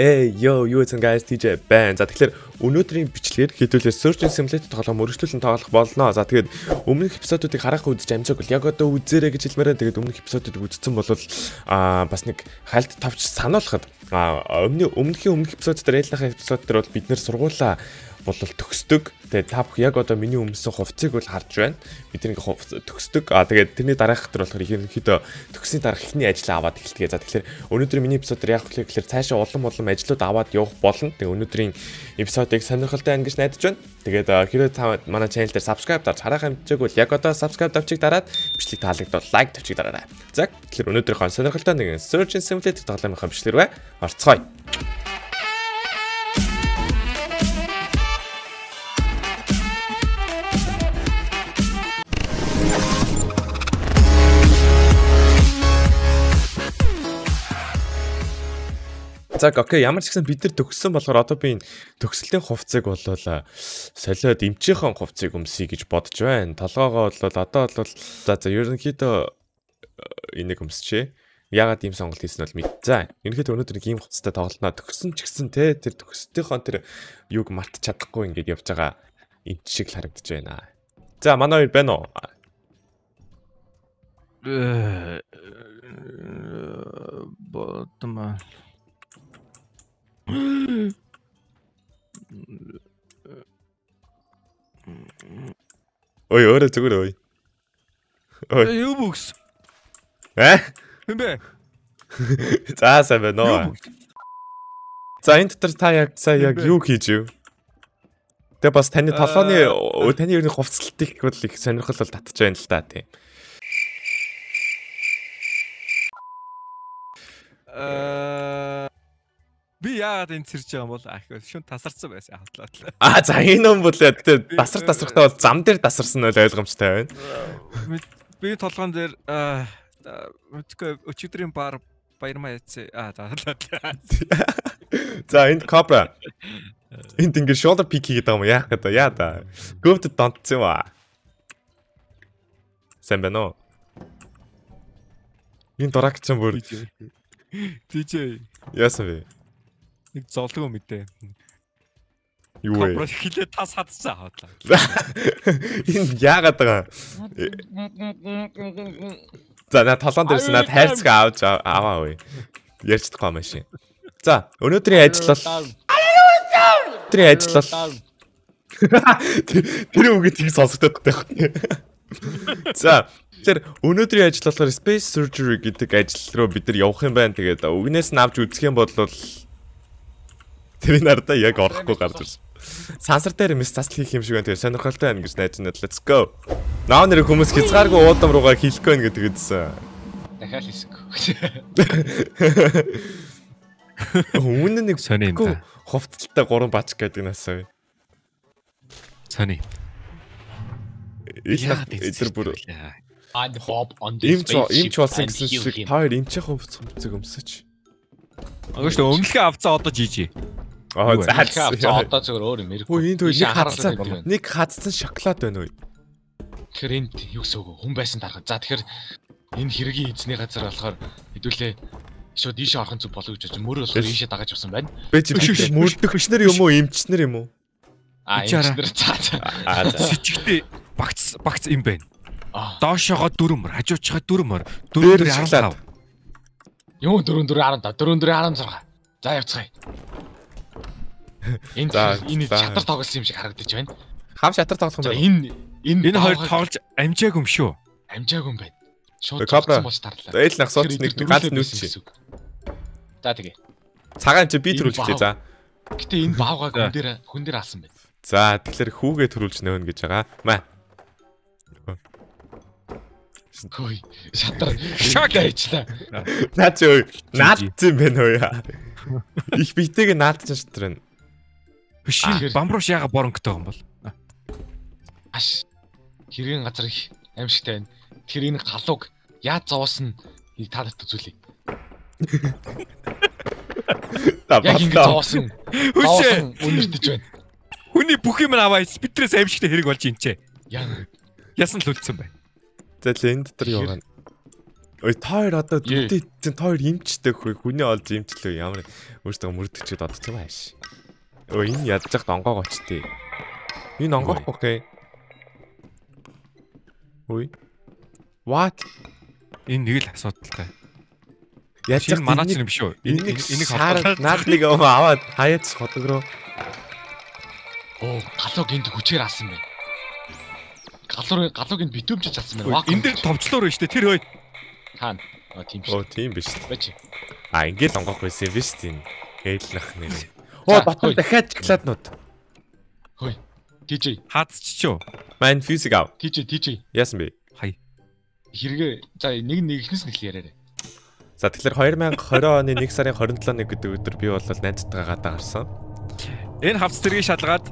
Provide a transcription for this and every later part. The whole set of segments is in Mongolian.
Эй, yo, юу гэсэн guys TJ байна. За тэгэхээр өнөөдрийн бичлэгээр хэдүүлээ Surgeon Simulator тоглоом өргөжлүүлэн тоглох болно. За тэгээд өмнөх эпизодуудыг харах үзэж амжаагүй. Яг одоо үзээрэй гэж хэлмээрээ тэгээд өмнөх эпизодуудыг үзсэн бол аа бас нэг хальт тавч сануулхад өмнө өмнөхийн өмнөх эпизод дээр ээлнийхээ эпизод дээр бол бид нэр сургуулаа бол төгсдөг. Тэгээ та бүх яг одоо миний өмсөн хувцсыг бол харж байна. Бид нэг хувц төгсдөг. Аа тэгээд тэрний дараах хатар болохоор ерөнхийдөө төгсний дараах ихний ажлаа аваад эхэлтгээ. За тэгэхээр өнөөдрийн миний эпизодоор яг хэлэх гэхээр цаашаа улам улам ажлууд аваад явах болно. Тэгээ өнөөдрийн эпизодыг сонирхолтой ангиж найдаж байна. Тэгээд хэрвээ та манай channel дээр subscribe дарж харах хэмжээг бол яг одоо subscribe давчиг дараад бичлэг таалагдвал like тавчиг дараарай. За тэгэхээр өнөөдрийнхөө сонирхолтой нэгэн Surgeon Simulator тоглоомынхаа бичлэг рүү орцгоё. За окей ямар ч гэсэн бид нар төгссөн болохоор одоо би төгсөлтийн хувцсыг болоо солиод эмчийнхэн хувцсыг өмсөе гэж бодож байна. Толгоогоо бол одоо бол за за ерөнхийдөө э, энийг өмсчээ. Ягаад ийм сонголт хийсэн бол мэд. За ерөнхийдөө өнөөдөр ийм хувцастай тоглолтноо төгссөн ч гэсэн те тэр төгсөлтийнхөө тэр юуг мартах чадахгүй ингээд явж байгаа эмч шиг харагдаж байна. За манай хоёр байна уу? Э, бодмаа Ой, өөрөө зүгээр ой. Ой. Юу бүкс? Э? Хэмбэ? За сайн байна уу? За энэ дотор та яг сая яг юу хийж юу? Тэгээ бас таны толгойн таны ерний хувцлалтыг бол их сонирхол бол татж байна л та тийм. Аа Би яагаад энэ цэрж байгаа юм бол ах шүн тасарсан байсан хатлаа. Аа за энэ юм бол тэгээ тасар тасрахтаа бол зам дээр тасарсан нь ойлгомжтой байна. Би толгоон дээр мэдгүй өчигдрийн бар баярмаа яцээ. Аа за. За энд кобра. Энд ингэ shoulder pick хийгээд байгаа юм яах гэдэг яа да. Гөвд донтсон юм аа. Сайн байна уу? Энэ дурагч юм бүр. DJ. Яасан бэ? Нэг золгоо мэдээ. Юу вэ? Кобра хилээ тас хадсан хаадлаа. Энэ яагаад байгаа? За на толгоон дээрс над хайрцаг авч аваа үе. Ярьж тахгүй машин. За өнөөдрийн ажил бол өнөөдрийн ажил бол тэр үгээд тийг сонсогдоод байх. За Тэгэхээр өнөөдрийн ажил болохоор Space Surgery гэдэг ажил руу бид нар явах юм байна. Тэгээд үгнээс нь авч үзэх юм бол Тэрийн ардаа яг орохгүй гарч ирсэн. Сансар дээр мис засал хийх юм шиг байна. Тэгээ сонирхолтой байна гэж найж байна. Let's go. Наа нэр хүмүүс хязгааргүй уудам руугаа хийхгүй нэ гэдэг үдсэн. Дахиад хийсэхгүй. Өмнө нэг сони юм да. Хувцалтай 3 бач гэдэг насаа. Сони. Их эдэр бүр I'd hop on this spaceship. Имч болсон гэсэн шиг та хоёр эмчийн хувцас хувцас өмсөж. Агаш өмнөхөө авцаа одоо жижи. Аа за за одоо зөвөр өөр юм ярих. Хөө энэ төр нэг хадсан нэг хадсан шоколад байна уу? Тэгэхээр энд юу гэсэн үг хүн байсан дарга. За тэгэхээр энэ хэргийн эзний газар болохоор хэдүүлээ шууд ийшээ орхон зүг болов гэж бодож мөр болохоор ийшээ дагаж авсан байна. Бэ чи мөрдөх бишнэр юм уу эмчнэр юм уу? Аа эмчнэр цаа цаа. Сичгтэй багц багц юм байна. Доошоогоо дөрөмөр, хажуучгаа дөрөмөр, дөрөмөр 15. Юу 4 4 15 4 4 16. За явцгаая. Энд энэ шатар тоглосон юм шиг харагдаж байна. Хам шатар тоглох юм байна. Энэ энэ энэ хоёр тоглож амжааг юм шүү. Амжааг юм байна. Шууд тоглосон болж тарлаа. Ээл нахсууц нэг ганц нүүч. За тэгээ. Цагаан чи би төрүүлчихье за. Гэтэ энэ баавгаг хүн дээр хүн дээр алсан байна. За тэгэхээр хүүгээ төрүүлж нөөнө гэж байгаа. Маа. Хөөе. Шатар шок ажлаа. Наа чи өө наадсан байна уу яа. Их битэйг наадсан шатар Биш бамбрууш яга боронгтой юм бол. Аш. Хэргийн газар их аимшигтай байна. Тэгэхээр энэ галууг яаж зовоосон та нарт үзүүлье. Та яг ингэ зовоосон. Зовоосон үнэртэж байна. Хүний бүх юм аваа спитрээс аимшигтай хэрэг болж ин чэ. Яа. Ясан л үлдсэн бай. За л энэ дотор юу байна? Ой тоор одоо Ээ. дүртэй чинь тоор имчтэй хөө хүний олж имчлөө ямар өөртөө мөрдөгчөд одцсон байш. Ой энэ ядчих донгоог очтээ. Энэ онгоох окей. Ой. What? Энэ нэг л асуудалтай. Ядчих Шинэ манаач юм биш үү? Энийг энийг холбоод наад нэг өө аваад хаяад ходог руу. Оо, галуу гинт хүчээр алсан байна. Галуу галуу гинт битүүмчж алсан байна. энэ дээр товчлоор байна шүү дээ. Тэр хөөе. хаана? Аа, тийм Оо шүү. тийм биш. Бач. А ингээд онгоох байсан юм биш тийм. Ээлнах нэр. Оо батал хөөе. дахиад шоколаднууд. Хөөе. Ч юу? Майн физик ав. TJ, TJ. Яасан бэ? Хай. Хэрэгэ за нэг нэг ихнес нэг л яриарай. За тэгэхээр 2020 оны 1 сарын 27-ны гэдэг өдөр би бол найзтайгаа гадаа гарсан. Энэ хавц зэргийг шалгаад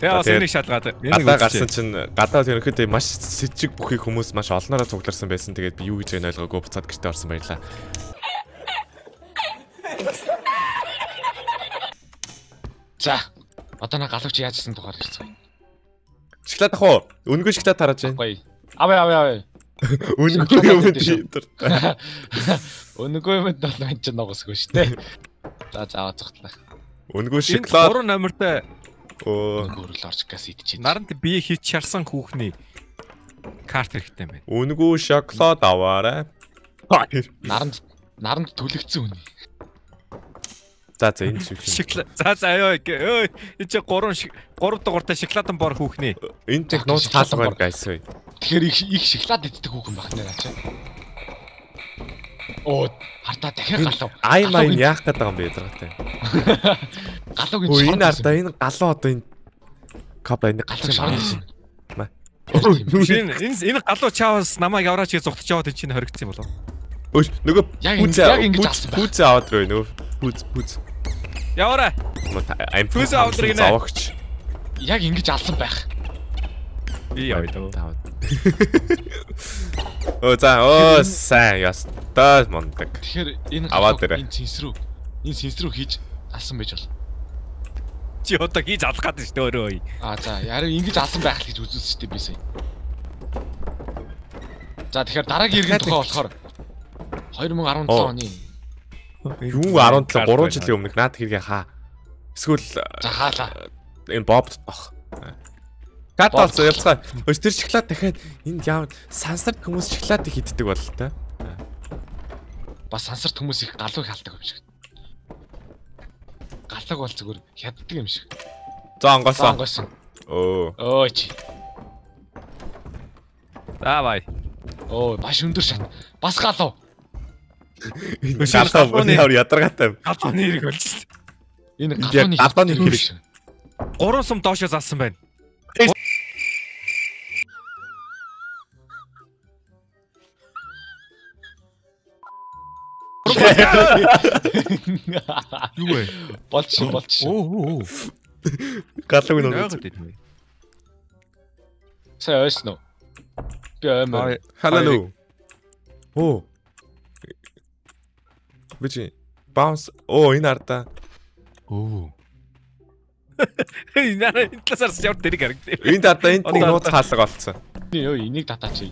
Тэгээ бас энийг шалгаад Гадаа гарсан чинь гадаа ерөнхийдөө маш сэжиг бүхий хүмүүс маш олноороо цугларсан байсан. Тэгээд би юу гэж ойлгоогүй буцаад гэртээ орсон баярлаа. За. Одоо на галууч яажсан тухаар ирсэн. Шоколад ах уу? Үнгүй шоколад тараж байна. Гоё. Аваа аваа аваа. Үнгүй юм дээр. Өнгөө юм бол мань ч ногосгүй шүү дээ. За за аваа цогтлаа. Үнгүй Энэ шоколад. гурван номертой Оо. Өнгөөр л орж газ идчихээ. наранд бие хийж чарсан хүүхний карт хэрэгтэй юм байна. Үнгүй шоколад аваарай. Наранд наранд түлэгцсэн үний. За за энэ шиг. Шоколад. За за ёо өө энэ чи гурван шиг гурав дугаартай шоколадан бор хүүхний. Энэ тех нууц хаалга байна гайс бай. Тэгэхээр их их шоколад иддэг хүүхэн байх нэр ачаа. Оо, хартаа дахиад галуу. Ай май яах гэдэг юм бэ ядаргатай. Галуугийн Өө шорон энэ ардаа энэ галуу одоо энэ кап энэ галуу гэсэн. Энэ энэ энэ галуу чаавас намайг явраач гэж зүгтж яваад энэ чинь хоригдсон юм болов. Өө нөгөө Яг пүүз ингэ- яг ингэж пүүз аваад руу нөгөө пүүз пүүз. Яваарай. Ам Пүүз аваад иргэнэ. Завагч. Яг ингэж алсан байх. Би. Таваад. Оо за оо сайн ястаа мондаг. Тэгэхээр энэ Аваад ирээ. энэ цэнс рүү энэ цэнс рүү хийж алсан байж бол. Чи одоо хийж алах гэдэг шүү дээ өөрөө. Аа за, ярив ингэж алсан байх л гэж үзүүлсэн шүү дээ би сая. За тэгэхээр дараагийн иргэн тухай болохоор 2017 Оо. оны Юу 17 3 жилийн өмнөх наад хэрэг хаа. Эсвэл за хаалаа. энэ бобд ах. Боб. болсон ялцгаа. Өөс тэр шоколад дахиад энд яав сансарт хүмүүс шоколадыг хиддэг бол та. Бас сансарт хүмүүс их галуу хялдаг юм шиг. Галаг бол зүгээр хяддаг юм шиг. За онгосон. Сонгосон. Оо. Өө чи. За бай. Оо, маш өндөр шат. Бас галуу. Галууны- ямар ядаргаатай. Галууны хэрэг дээ. Энэ хятад хэрэг. шиг. Гурван сум доошоо залсан байна. Юу вэ? Болж шин. Оо оо. Галаг нь? Сая ойсон уу? Би аймаа. Халалу. Оо. Бич bounce. Оо энэ арда. Оо. Наа энэ талаас ямар дэрэг харагдав. Энд арда энд нууц хаалга олцсон. Йоо, энийг татаач.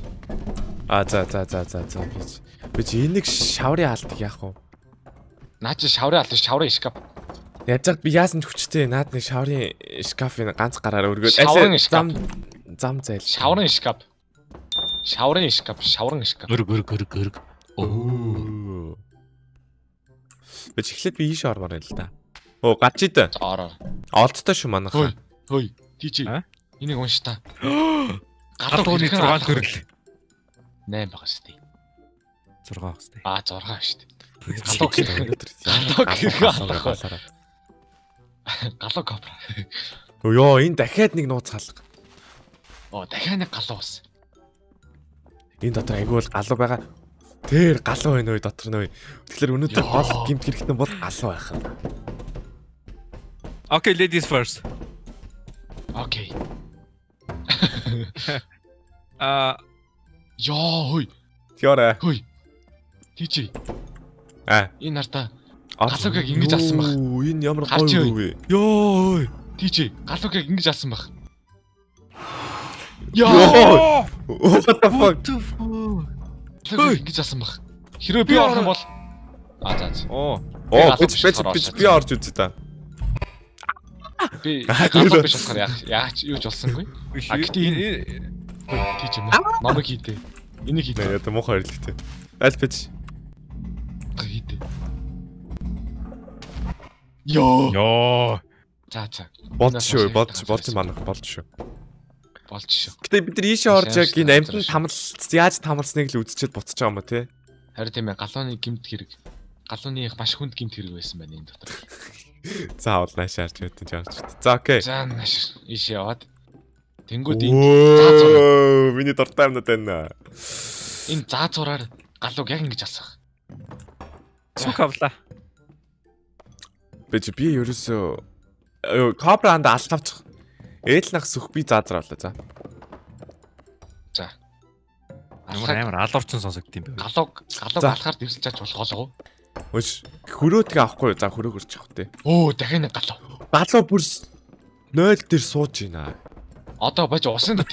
А за за за за за бич. Бич энийг шаврын хаалтыг яах вэ? Наа чи шаврын аль шаврын шкаф. Яаж яг би яасан ч хүчтэй наад нэг шаврын шкафын ганц гараар өргөөд Шаврын зам зам зайл. Шаврын шкаф. Шаврын шкаф, шаврын шкаф. Гөр гөр гөр гөр. Оо. Бич эхлээд би ийш ормоор байл та. Оо гач идэ. За ороо. Олдтой шүү манайха. Хөөе. Хөөе. Тийч. Энийг унш та. Галууны 6 төрөл. 8 байгаа шүү дээ. 6 байх хэвээр. Аа 6 шүү дээ. Галуу юм. Галуу гэх юм. Галуу. Кобра. Йоо энэ дахиад нэг нууц хаалга. Оо дахиад нэг галуу бас. Энэ дотор айгүй бол галуу байгаа. Тэр галуу байна уу дотор нөө. Тэгэхээр өнөөдөр гол гимт хэрэгтэй бол галуу байх. Okay, ladies first. Окей. А Йоо хөөе. Тиорэ. Хөөе. Тийч. А. Энэ нартаа Галууг яг ингэж алсан. Оо, Энэ ямар гоё юу вэ? ёо. Тийч. Галууг яг ингэж алсан. Йоо. Йоо. What the fuck? Ингэж асан баг. Хэрвээ би орох юм бол А за за. Оо. Оо бич бич бич би орж үзье та. Би тэр- биш болохоор яах яач юу ч болсонгүй. А, гэтээ энэ- Тийч юм уу? Номыг хийдэ. Энийг хийдэ. яда муухай хэрлэгтэй. Аль бич. Хийдэ. Йоо. Йоо. За за. Болж шүү, болж их манах болж шүү. Болж шүү. Гэтэ бид нар ийшээ орж яг энэ тавцраа тамал яаж тамалсныг л үзчихэд буцаж байгаа юм уу те? Харин тийм ээ галууны гимт хэрэг. Галууны их маш хүнд гимт хэрэг байсан байна энэ дотор. За бол нааш харж байт энэ жаарч. За окей. За нааш ийш яваад. Тэнгүүд энэ Оо, миний дуртай юмнууд байна. энэ заа зураар галууг яг ингэж асах. Сүх авлаа. Бич би ерөөсөө кобранд алхавчих. Ээлнах сүх би заазар болоо за. За. Амар алуурчин сонсогдсон галууг галууг За. алхаар дэвсэж чаж болох болов уу? Өш хөрөөдгөө авахгүй юу? за хөрөөг өрч явах те. Оо дахин нэг галуу. Галуу бүр 0 дээр сууж байна. Одоо бож усын дот.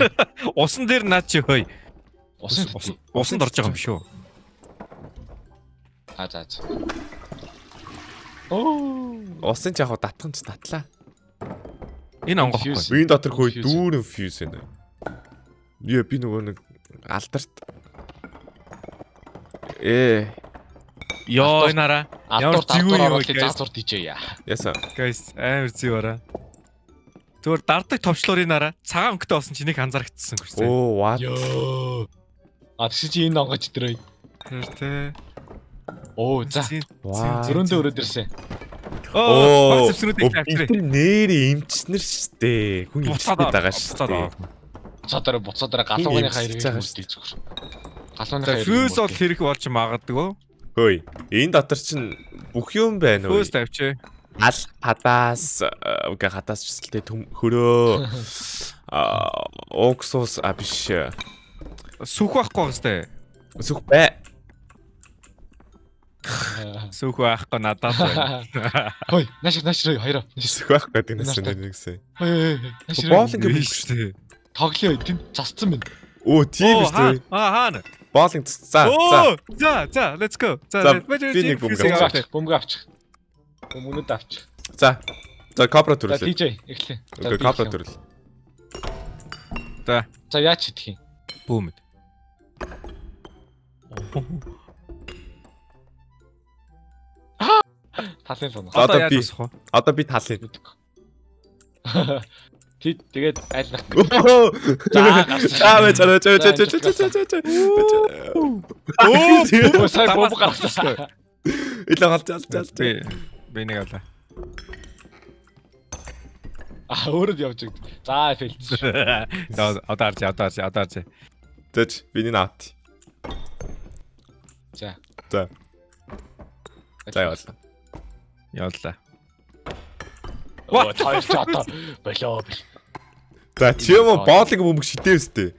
Усан дээр наад чи хөөе. Усан-. Усанд орж байгаа юм шүү. А за за. Оо. Усын ч яг татхан ч татлаа. Энэ онгох Fuse. байхгүй. Биеийн дотор хөөе дүүрэн фьюз байна. Яа би нөгөө нэг алдарт Э Йоо энэ араа. Ямар ардуур юм бэ, заа зур дижээ яа. яса. Guys амар зүй бараа. Зүгээр дардаг товчлуурын араа цагаан өнгөтэй болсон чи нэг анзаарчихсан гэсэн. Оо what? А тэгс чи энэ онгож дөрөй. Тэр тэ. Оо за. Зөрөндөө өрөөд ирсэн. Оо, бид нэрээ имчнэр штэ. Хүн имчнэр байгаа буцаад штэ. аваа. Буцаадаараа буцаадаараа галууны байгаа мөрдий зүгээр. Галууны За хайрыг. фьюз бол хэрэг болж магадгүй. Хөөе. Энэ дотор чинь бүх юм байна уу? Фьюз тавьчих. Ал хадаас үгүй хадаас ч гэсэлтэй төм хөрөө. Аа оксус а биш. Сүх байхгүй хэвчтэй. Сүх бай. Сүх байхгүй надад байна. Хой, нааш нааш хоёроо. Сүх байх гэдэг нас нэгсэн. Хой, нааш. Боолинг Биш шүү. дээ. Тоглоё, тэнд засцсан байна. Оо тийм шүү. Аа хаана? Боолинг за за. За за let's go. За, За би нэг бөмбөг авчих. бөмбөг авчих. Бөмбөгнүүд авчих. За. За кобра За төрлөө. DJ эхлэе. За, Окей кобра төрөл. За За яаж хийх юм? бүүмэд. Талын сонго. Одоо би-? Одоо би талын. Тэг тэгээд байж байгаа байж байж За, байж амжилт байж. Оо, сая бомб гаргасан. Илээ галж алж алж. Би би нэг авлаа. А өөрөө явж байгаа. За, фейлц. За одоо арч одоо арч одоо арч. Тэж биний наат. За. За. За яваалаа. Явлаа. Оо, тойлч одоо болоо. За чи юм боолыг бөмбөг шидээ өстэй.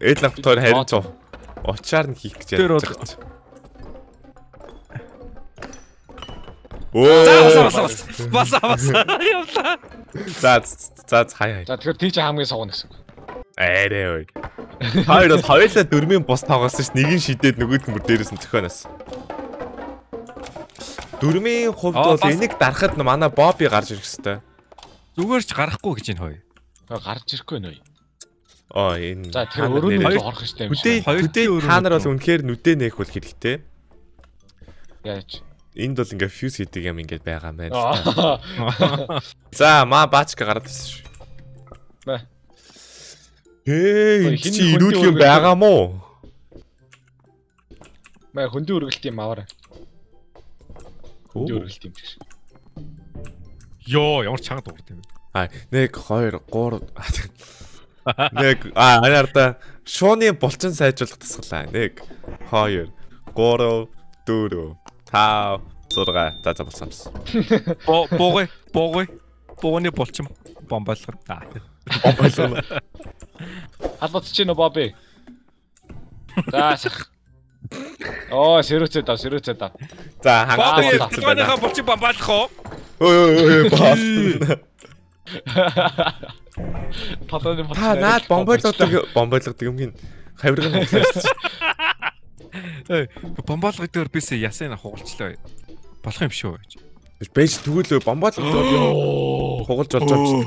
Ээл лав тоор харин ч учаар нь хийх гэж ярьж байгаа. Оо. бас бас бас явлаа. За за хай хай. За тэгэхээр тийч хамгийн согно гэсэн. Арай ой. Хоёр бол хоёулаа дөрмийн бус тоглосон ш нэгийг шидээд нөгөөд нь бүр дээрээс нь зөхөнөөс. Дөрмийн хувьд бол энийг дарахад нь манай Боби гарч ирэх хэвээр. Зүгээр ч гарахгүй гэж энэ хоёр. Гарч ирэхгүй нөө. Оо энэ. За өрөөний нэрээ- рүү орох хэрэгтэй юм шиг. Хоёр тийм та нар бол үнэхээр нүдэ нээх бол хэрэгтэй. Яаж? Энд бол ингээ фьюз хийдэг юм ингээд байгаа мэн. Аа. За маа баачка гараад ирсэн шүү. Энэ хин чи хөндий ирүүл юм байгаа мó? Мэ хөндөй өргөлт юм аваарай. Хөндөй өргөлт юм шиг. Йоо, ямар чанга дуурд юм бэ? А 1 2 3 Нэг а анаарда шууны булчин сайжруулах тасгалаа. 1 2 3 4 5 6 за за болсоомс. Боо боогүй, боогүй. Бооны булчин бомбайлах. Аа. Бомбайлаа. Халбац чи нөө бобби. За сах. Оо, сэрүүцээ дав, сэрүүцээ дав. За хангалттай хэлсэн байна. бооныхаа булчин бомбайлах уу? Ой ой ой баас. Талааны Та наад бомбойлогдог бомбойлогдог юм хин хавиргын хотлоо. Бомбоолго дээр бис ясаа хугалчлаа. Болох юм шүү. Бэж тэгвэл бомбол Оо. хугалж болж байгаа шүү.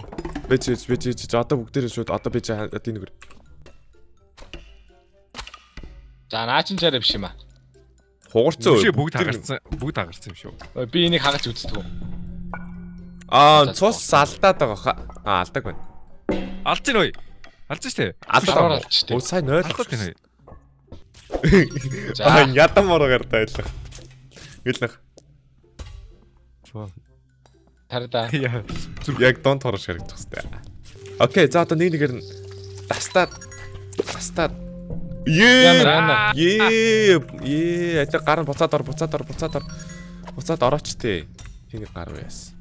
Бэж бэж бэж одоо бүгдээрээ шууд одоо бэж энэ нэг За наа чин чараа биш юм аа. хугарцсан Биш бүгд хагарсан. Бүгд хагарсан юм шүү. Би энийг хагаж үздэг юм. Аа цус алдаад байгаа хаа. Аа алдаг байна. Алж гин ой. Алж штэ. Шараар Алдаад. алж штэ. Өө сайн 0 Алдаад гин ой. Аа За. ядам мороор тайлах. Гэлнэх. Тарда. Яа. Яг дон торож харагдах хэвээр. Окей, за одоо нэг нэгээр нь тастаад тастаад Ее. Ее. Ее, атер гар нь буцаад ор, буцаад ор, буцаад ор. Буцаад орооч тээ. Тэний гар байс.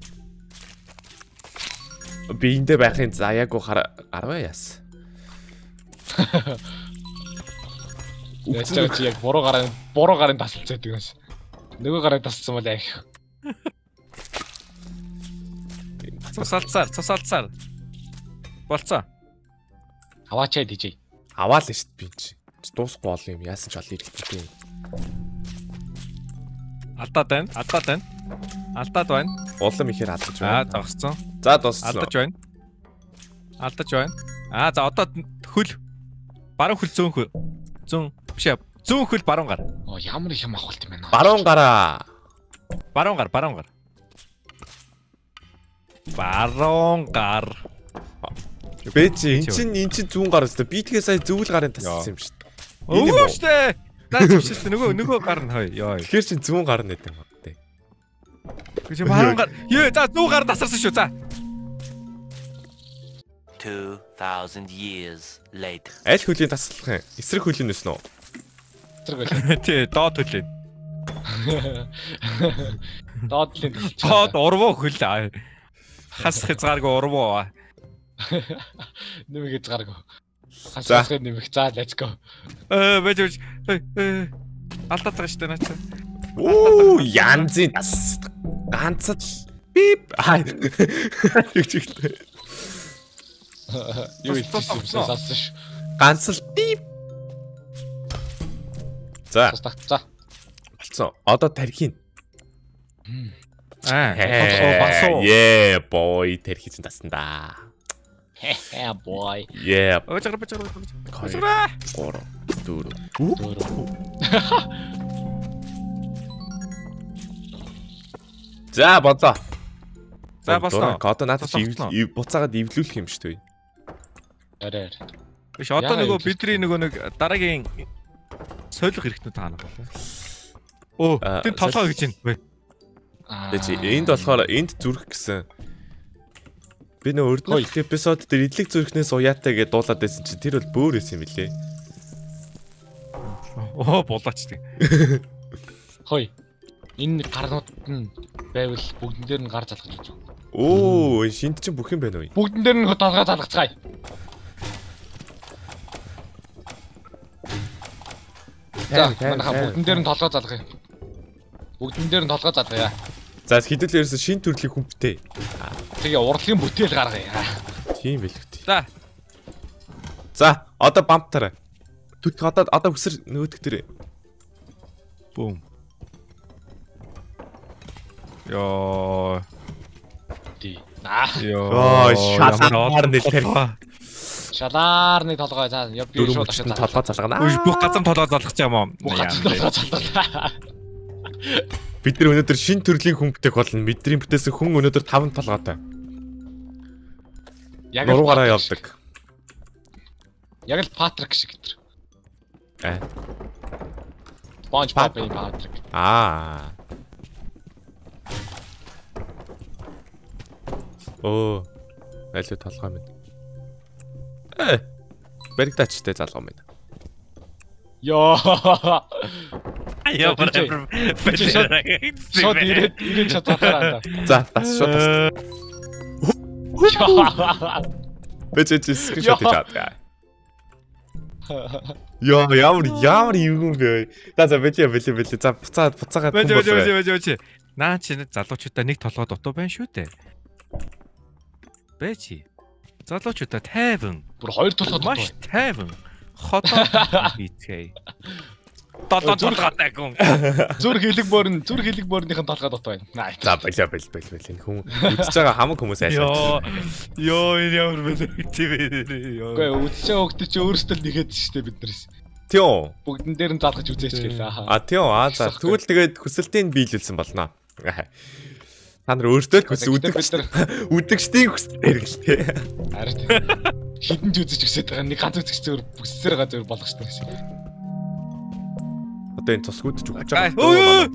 Би эндэ байхын заяагүй гар гар байс. Яаж ч яг буруу гарын буруу гарын тасалцаад байгаас. Нөгөө гарыг тасалсан бол айх. Цусалцаар, цусалцаар. Болцоо. Аваачаа дижээ. Аваал нь шүү дээ би чи. Дуусахгүй бол юм яасан ч олон ирэлттэй юм. Алдаад байна. Алдаад байна. Алдаад байна. Улам ихээр алдаж Аа, байна. зогссон. За дууссан. Алдаж байна. Алдаж байна. Аа, за одоо хөл баруун хөл зүүн хөл. Зүүн биш ээ. Зүүн хөл баруун гар. Оо ямар их юм авахулт юм байна. Баруун гараа. Баруун гар, баруун гар. Баруун гар. Бэж эн чин эн чин зүүн гар өстө. Би тэгээ сая зөвл гарын тассан юм шүү дээ. Энэ юм уу? Өө штэ. Наа зүг штэ нөгөө нөгөө гар нь хой. Йоо. Тэгэхээр чин зүүн гар нь гэдэг юм байна. Гэж баруун гар. Ёо, за зүүн гар тасарсан шүү. За. 2000 years later. Аль хөлийн таслах юм? Эсрэг хөлийн өснө үү? Зэрэг Тий, доод хөлөө. Доодлын Доод урвуу хөл. аа. Хас хязгааргүй урвуу. нэмэг хязгааргүй. За. Хасахын нэмэг. За let's go. Э, бэж бэж. Алдаад байгаа штэ наач. Оо, янзын. Ганцад л бип. Аа. Юу ч ихтэй. Юу тус- сонссон ш. Ганц л бип. За, тагцаа. болцсон. Одоо тархин. Аа, басуу. Yeah, boy, тархин тасна да. Хэ boy. Yeah, бэж гөр. хоёр, Өөжгөр. гурав, дөрөв. За, бодлоо. За босноо. Одоо надад чи буцаагаад эвлүүлэх юм шүү дээ. Арай. Биш одоо нөгөө юм бидний нөгөө нэг дараагийн сойлох хэрэгтнүүд таана болоо. Оо, тийм толгой гэж байна. Аа. Тэгээ чи энд болохоор энд зүрх гэсэн. Би нөө Хой. өрдөнөх эпизод дээр идлэг зүрхнээс уяатай гэдээ дуулаад байсан чи тэр бол бөөр байсан юм билээ. Оо, булаач тийм. Хой. Энэ гарнууд нь байвал бүгдэн дээр нь гар залгаж үзв. Оо, шинт чинь бүх юм байна уу? Бүгдэн дээр нь толгой залгацгаая. За, манайха бүгдэн дээр нь толгой залгая. Бүгдэн дээр нь толгой залгая. За хэдүүл ерөөсө шин төрлийн хүмптэй. Тэгээ урлагийн бүтээл гаргая. Тийм байлгүй. За, За, одоо бамптараа. Түт одоо одоо өсөр нөгөөдөх дээр. бүүм. Йоо, Тий. Аа, ёо. Ой, шалгаар нэлтэр. шалаарны толгой цаа яв би шууд ашиг толгой залгана. Бүх газар толгой залгах юм уу? Бүх газар толгой залгая. Бид нар өнөөдөр шин төрлийн хүмптэйг болно. Бидний бүтээсэн хүн өнөөдөр 5 толгойтой. Яг л шиг. явдаг. Яг л Патрик шиг гэтэр. Аа. Спонж Боб юм Патрик. Аа. Оо. Л толгой минь. Э. Баригдачтай залгоо минь. Йоо. DJ. Шот ирээд ирээд чадвараа. За, тас шууд тас. Чи скриншот хийж аваад. Яа, ямар ямар юм бэ? За за бэлээ бэлээ бэлээ. За буцаад буцаагаад бэж болоо. бэж бэж. Наа чи залуучуудаа нэг толгой дутуу байна шүү дээ. Бэж. Залуучуудаа тайван, Бүр хоёр толгой маш дутуу. тайван. Хотоо битгэй. Долоо толгойтай гүн. Зүр хилэг борн, зүр хилэг борныхын толгой дот байна. За баялаа баял баял баял энэ хүн үзэж байгаа хамаг хүмүүс Йоо. айлаа. Йоо энэ ямар бэлэг вэ? Үгүй үдчихээ хөгтөч өөрөөсөө л нэхэд штэ бид нараас. Тийм. Бүгдэн дээр нь залгаж үзээч гэлээ. А тийм аа за тэгвэл тэгээд хүсэлтийг биелүүлсэн болно. Та нар өөртөө л хүс Гэхдээ үдэг бид нар үдэгчдийн хүсэл хэрэглэтэй. харин хідэн ч үзэж өсөд байгаа нэг ганц үзэж зөвөр бүссээр байгаа зөвөр болгож тань. Одоо энэ цусгууд ч өгч байгаа.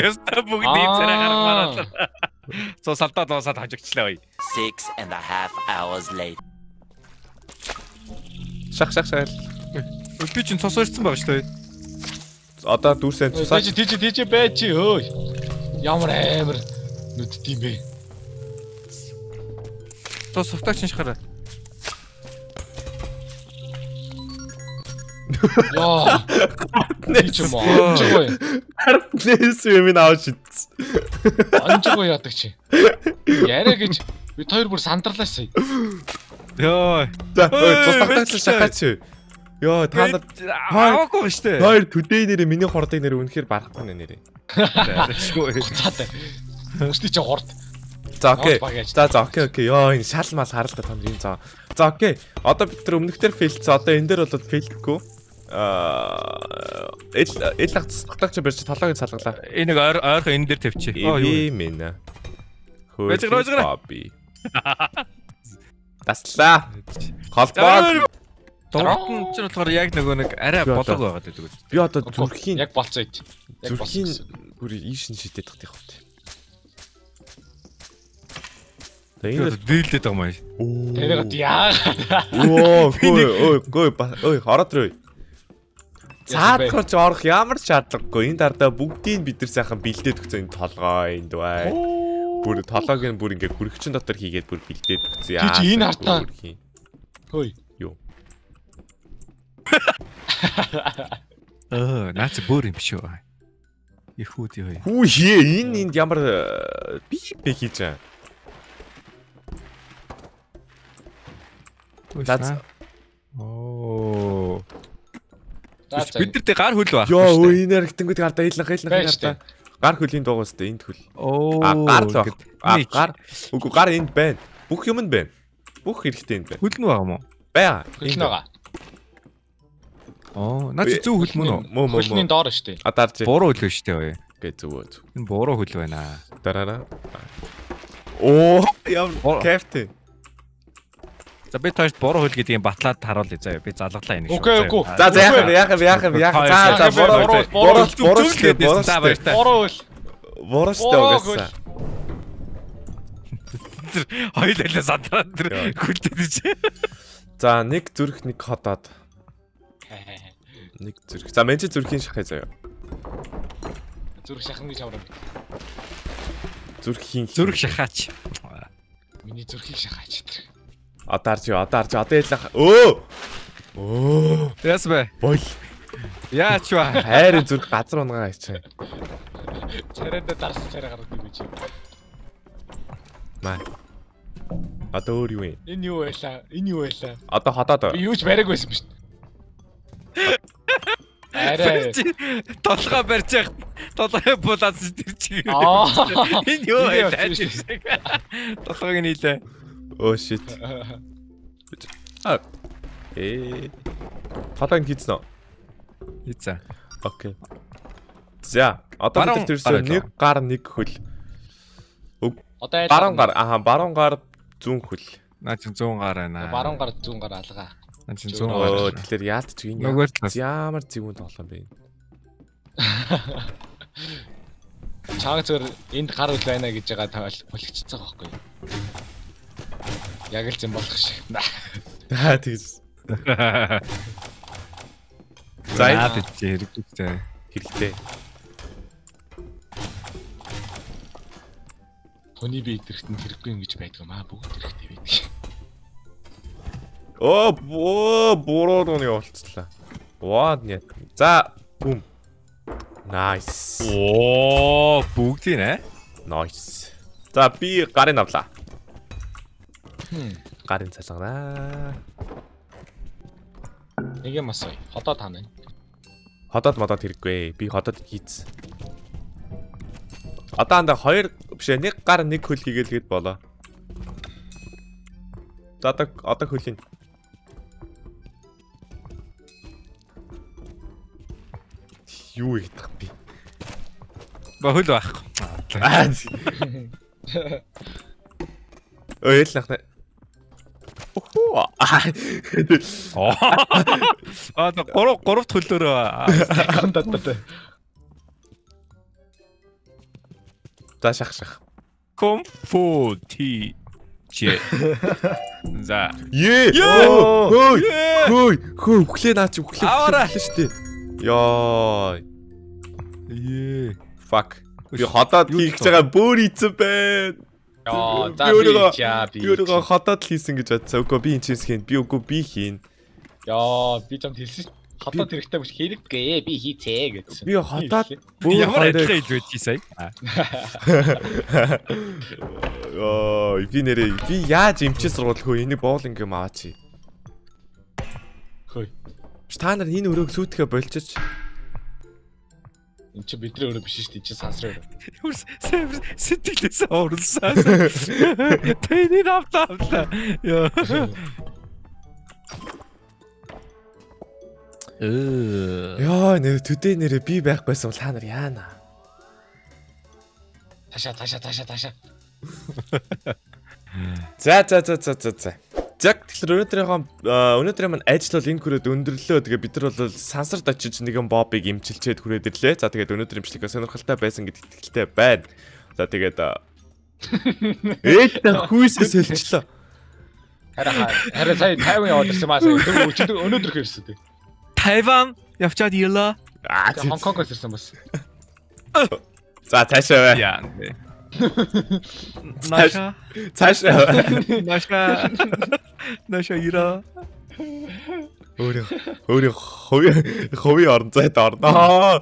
Яста бүгд ийм царай гаргамаар. Цоо салтаа дуусаад хожигчлаа бай. Six and a half hours later. Шах шах шах. Би чинь цус өрцөн байгаа шүү дээ. Одоо дүүрсэн цусаа. Тийж тийж тийж байж өөй. Ямар амар нүдт юм бэ? Цус сувтаач шахаараа. Яа. Тийч юм аа. Анжгүй. Нээс юм ааш шидс. Анжгүй яадаг чи. Яриа гэж бид хоёр бүр сандарлаа сая. Йоо. За цус тагтаач мэдчихлээ. шахаач. Йоо та нар аваагүй шүү дээ. хоёр төдөө нэрээ миний хордыг нэр үнэхээр барахгүй нэ нэрээ. Цаатай. Өстэй чи хорд. За окей. За за окей окей. Йоо энэ шал мал харалта та нар юм за. За окей. Одоо бид нар өмнөхдөр фейлцээ. Одоо энэ дээр бол фейлдэхгүй. Аа эл эл хацтагч барьж толгойг салгалаа. Энийг ойр ойрхон энэ дээр тавьчих. Оо юу. Иви минь. Бэжгэр, бэжгэр. Таслаа. Холбоо. Дурт нь ч болохоор яг нөгөө нэг арай болог байгаад байдаг үү. Би одоо зүрхийн Яг болцоо ич. Яг зүрхийн бүр ийш нь шидэт тах явах. Би Тэгээ одоо дийлдэт байгаа аа. Тэрэг яа. Оо, гой, ой, гой, ой, ороод ирээ. Яасан бэ? Цаадгарч орох ямар ч шаардлагагүй. Энэ дардаа бүгдийг бид нар сайхан бэлдээд өгсөн энэ толгой энд бай. Бүр толгойг нь бүр ингээ хүрэгчин дотор хийгээд бүр бэлдээд өгсөн. Чи чи энэ хартаа. Хөөе. Аа, наач бүр юм шүү. Их үүд ёо. Хүү хээ энэ энд ямар э, би бэ хийж байгаа. That's- Оо. Бид нар тэ гар хөл байх. Йоо, энэ харагтангууд хардаа ийлах ийлах Байж хардаа. Гар хөлийн дуугаа өстэй энд хөл. Оо. А гар л баг. А гар. Үгүй гар энд байна. Бүх юм нь байна. Бүх хэрэгтэй энд байна. Хөл нь байгаа мó. Баа. Хөлн байгаа. Оо, наач зөв хөл мөн үү? Хөлний доор штэ. А дарж. Буруу хөл шүү дээ. Гэ зүгөө зүг. Энэ буруу хөл байна. Дараараа. Оо, ямар кафте. За би тоош буруу хөл гэдгийг батлаад харуулъя заа. Би залгалаа энийг. Окей, окей. За за яах вэ? Яах вэ? Яах вэ? Яах вэ? За за буруу буруу, буруу буруу, буруу штэ буруу За баяртай. Буруу хөл. Буруу штэ угаасаа. Хоёулаа сандраад тэр Яа. хөлтэй чи. За нэг зүрх нэг ходоод нэг зүрх. За мен чи зүрхийн шахаа заяа. Зүрх шахан гэж аврам. Зүрхийн Зүрх шахаач. Миний зүрхийг шахаач. Одоо арч одоо арч одоо ялах. Өө. Оо. Яс бэ? Бол. Яач ба? Хайрын зүрх газар унгаа ичээ. Царайдаа дарс царай гаргадаг гэж. Маа. Одоо өөр юу юм? Энэ юу байлаа? Энэ юу байлаа? Одоо ходоод. Юу ч бариаг байсан биш. Арай. Толгой барьж яах. Толгой булаад тэр чи. Аа. Энэ юу вэ? Толгойг нийлээ. Оо shit. А. Э. Ходоод хийцэн үү? Хийцээ. Окей. За, одоо бид гар тэрс нэг гар нэг хөл. Одоо Баруун гар, аха, баруун гар зүүн хөл. Наа чи 100 гар байна. Баруун гар зүүн гар алгаа. Чи 100 зүүн гар. Оо, тэгэхээр яалт ч энэ Нөгөө талаас. ямар зүүн тоглоом бэ? Чааг зөвөр энд гар үл байна гэж байгаа та байгаа байхгүй юу? Яг л зэн болох шиг. Аа тэгс. За. Хэрэгтэй. Хүний бие идэрэхт нь хэрэггүй юм гэж байдаг юм аа бүгд хэрэгтэй байдаг. Оо, оо, буруу дууны явуулцлаа. Ваад нет. За, бүм. Nice. Оо, бүгдийг нэ. Nice. За би гарын авлаа. Хм. Гарын цалгараа. Нэг юм асуу. Ходоо таана. Ходоод модоод хэрэггүй. Би ходоод хийц. Одоо анда хоёр биш ээ, нэг гар нэг хөл хийгээл гээд болоо. За одоо одоо хөлийн. Юу их би. Бохол байхгүй. Аа. Ойл. Охоо. Оо. Аа, гурав гурав төлөөрөө. За шах шах. Комфо ти. Че. За. Ее. Хөөй. Хөөй. Хөөй. Өглөө наач өглөө. Аваарай. өглөө штэ. Яа. Ее. Fuck. Би хийх ч байгаа бүр ийцэн байна. Яа, за Би би чаа би. Би өөрөө ходоод л хийсэн гэж бодсон. Үгүй би энэ чинь хийн. Би үгүй би хийн. Яа, би чамд хэлсэн шүү. Ходоо хэрэгтэй биш хэрэггүй. Би хийцээ гэсэн. Би ходоод бүр Ямар адилхан ил байдгийг сая. Оо, би нэрээ би яаж эмчээ сургууль хөө энийг боолинг юм аваач. Хөөе. Та нар энэ өрөөг сүйтгэхэ болчих. Энд чи бидний өөрөө биш шүү дээ. Чи сансраа өөрөө. Ямар сэтгэлээс орлоо. Тэний авта авта. Яа. Э. Яа, нэр төдөө нэрээ би байхгүйсэн бол та нар яана. Таша, таша, таша, таша. За за за за за за. Яг тэгэхээр өнөөдрийнхөө өнөөдрийн маань ажил бол энэ хүрээд өндөрлөө. Тэгээ бид нар бол сансарт очиж нэгэн бобыг имчилчээд хүрээд ирлээ. За тэгээд өнөөдрийн имчилгээ сонирхолтой байсан гэдэгт итгэлтэй байна. За тэгээд ээлтэй хүүсээ сэлчлээ. Харин харин сая 50 яваад ирсэн маа сая. Өнөөдөр хэрсэн дээ. Тайван явчаад ирлаа. Аа Хонконгоос ирсэн бас. за цаашаа бай. Яа. Наша. Цаашаа. Наша. Наша ира. Өөрөө өөрөө ховь ховь орон зайд орноо.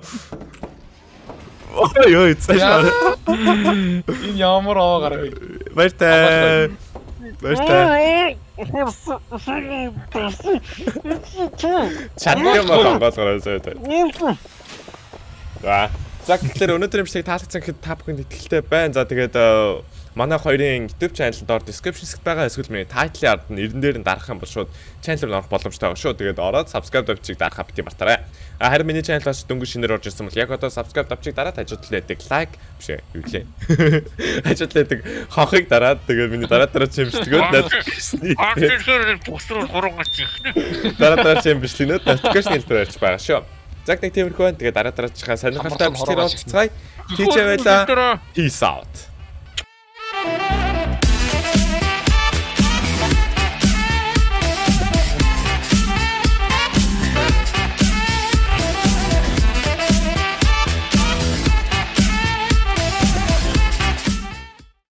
Ой ой цаашаа. Энэ ямар аваа гараа. Баяртай. Баяртай. Чадсан мó онгоолгороо зөөтэй. За. За тэгэхээр өнөөдрийн бичлэг таалагдсан гэхэд та бүхэнд итгэлтэй байна. За тэгээд э, манай хоёрын YouTube channel доор description хэсэгт байгаа эсвэл миний title-ийн ард нь эрдэн дээр нь дарах юм бол шууд channel руу орох боломжтой байгаа шүү. Тэгээд ороод subscribe давчиг дарахаа бити мартаарай. А харин миний channel-аас дөнгөж шинээр орж ирсэн бол яг одоо subscribe давчиг дараад хажууд лээдэг like биш ээ юу лээ. Хажууд лээдэг хонхыг дараад тэгээд миний дараа дараа чимжлэгөөд notification Тэгэхээр бусруу гурван гарч ирэх. дараа дараа чимжлэгнүүд notification хэлбэр барьж байгаа шүү. Яг нэг тиймэрхүү байна. Тэгээд дараа дараачихаа сонирхолтой хорвооч уулзцгаая. Тийч байла. Peace out.